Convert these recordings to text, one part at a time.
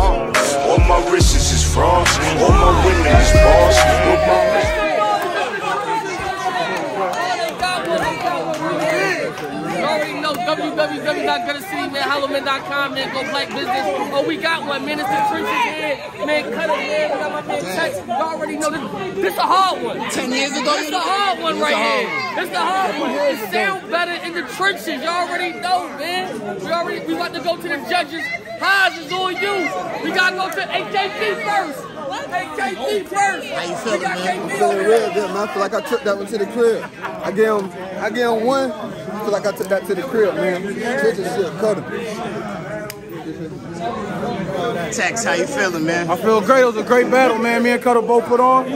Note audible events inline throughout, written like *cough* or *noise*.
All my wrists is frost, all my women is boss. Www.goodacity.com, man. Go black business. Oh, we got one, man. It's the trenches here. Man, cut it, man. We got my man. You already know this. This a hard one. Ten years ago, This the hard one right here. This the hard one. It sounds better in the trenches. You already know, man. We already we about to go to the judges. Highs is on you. We gotta go to AKP first. AKP first. How you feeling, man? I'm feeling real good, man. I feel like I took that one to the crib. I gave him, I gave him one. I feel like I took that to the crib, man. Shit, cut him. Tex, how you feeling, man? I feel great. It was a great battle, man. Me and Kutta both put on.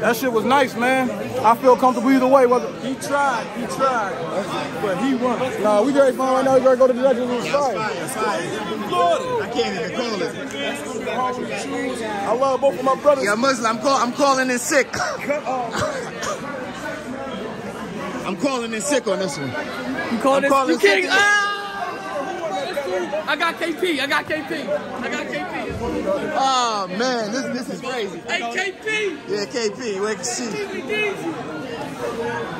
That shit was nice, man. I feel comfortable either way. Whether He tried, he tried, but he won. Nah, we very fine right now. We gotta go to the judges and fire. I can't even call it. I love both of my brothers. Yeah, Muslim, I'm, call, I'm calling in sick. *laughs* I'm calling in sick on this one. You call I'm this? calling You can't. Ah! I got KP. I got KP. I got KP. Oh man, this this is crazy. Hey KP. Yeah, KP, wait to see. We need.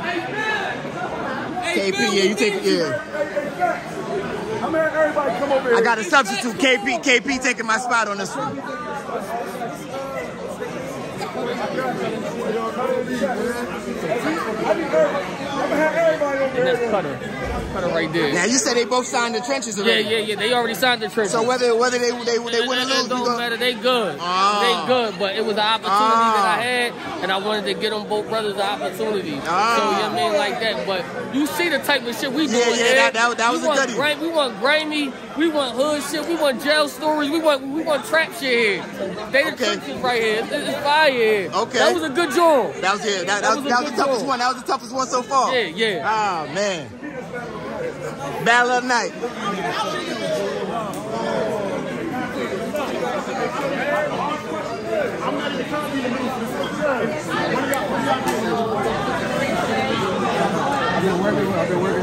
Hey man. Hey, KP, Phil, yeah, you take it. Yeah, I'm hearing everybody come over here. I got a substitute. KP, KP taking my spot on this one. And that's Kutta. Kutta right there. Now you said they both signed the trenches Yeah, already. yeah, yeah. yeah. They already signed the trip. So whether whether they they they win or lose, don't go. matter. They good. Ah. They good. But it was an opportunity Ah. that I had, and I wanted to get them both brothers the opportunity. Ah. So you know what I mean, like that. But you see the type of shit we Yeah, doing yeah, here. that- that- that was we a want goodie. gra- we want grimy. We want hood shit. We want jail stories. We want we want trap shit here. They the Okay. trenches right here. It's, it's fire here. Okay. That was a good job. That was yeah. That, that, That was, was that was the toughest one. That was the toughest one so far. Yeah, yeah. Ah man. Battle of night. I've been working,